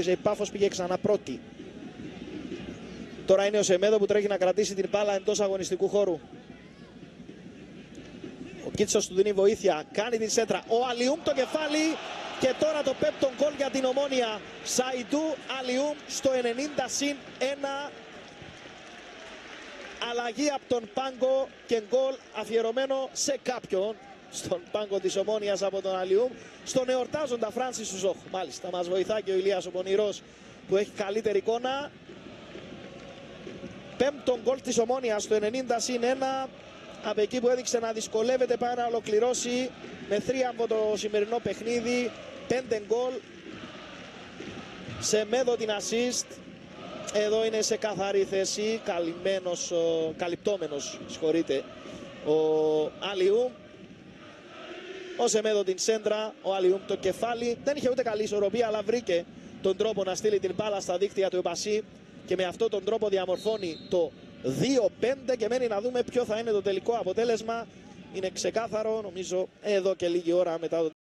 κέρδισε η Πάφος, πήγε ξανά πρώτη. Τώρα είναι ο Σεμέδο που τρέχει να κρατήσει την μπάλα εντός αγωνιστικού χώρου. Ο Κίτσος του δίνει βοήθεια, κάνει την σέντρα. Ο Αλιούμ το κεφάλι και τώρα το πέπτον γκολ για την Ομόνια. Σαϊντού Αλιούμ στο 90 συν 1. Αλλαγή από τον Πάγκο και γκολ αφιερωμένο σε κάποιον στον πάγκο της Ομόνιας από τον Αλιούμ. Στον εορτάζοντα Φράνσις Σουζόχ. Μάλιστα μας βοηθά και ο Ηλίας ο Πονηρός που έχει καλύτερη εικόνα. Πέμπτον γκολ της Ομόνιας στο 90 συν 1 από εκεί που έδειξε να δυσκολεύεται πάει να ολοκληρώσει με θρίαμβο το σημερινό παιχνίδι. Πέντε γκολ σε μέδο την assist. Εδώ είναι σε καθαρή θέση, καλυμμένος, καλυπτόμενος, συγχωρείτε, ο Αλιούμ. Ο Σεμέδο την σέντρα, ο Αλιούμ το κεφάλι. Δεν είχε ούτε καλή ισορροπία, αλλά βρήκε τον τρόπο να στείλει την μπάλα στα δίκτυα του Επασί και με αυτόν τον τρόπο διαμορφώνει το 2-5 και μένει να δούμε ποιο θα είναι το τελικό αποτέλεσμα. Είναι ξεκάθαρο, νομίζω, εδώ και λίγη ώρα μετά το